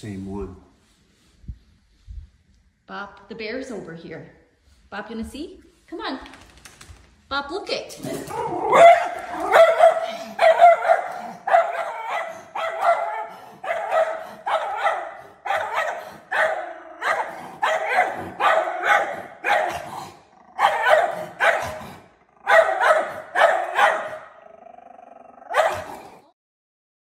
Same one. Bop, the bear's over here. Bop, you wanna see? Come on. Bop, look it.